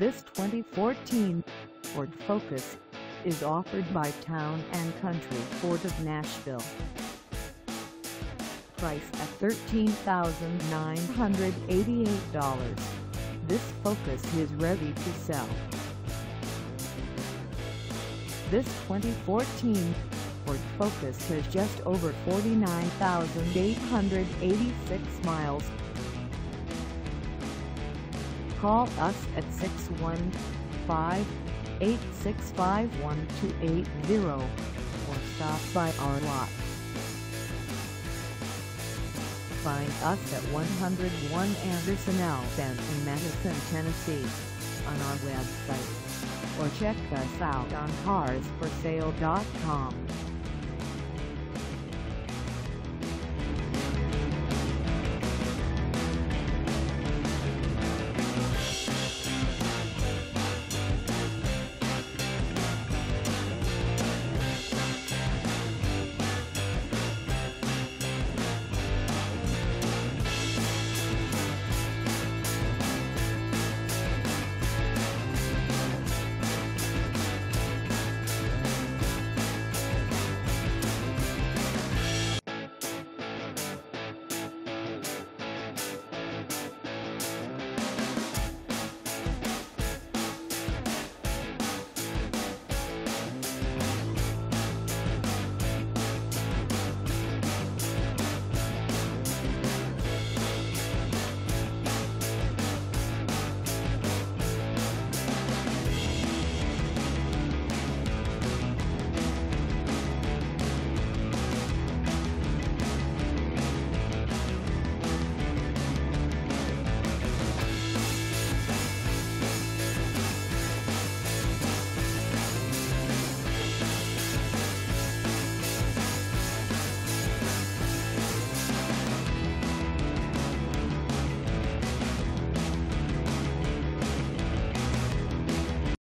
This 2014 Ford Focus is offered by Town & Country Ford of Nashville. Price at $13,988. This Focus is ready to sell. This 2014 Ford Focus has just over 49,886 miles. Call us at 615-865-1280 or stop by our lot. Find us at 101 Anderson Ave in Madison, Tennessee on our website or check us out on carsforsale.com.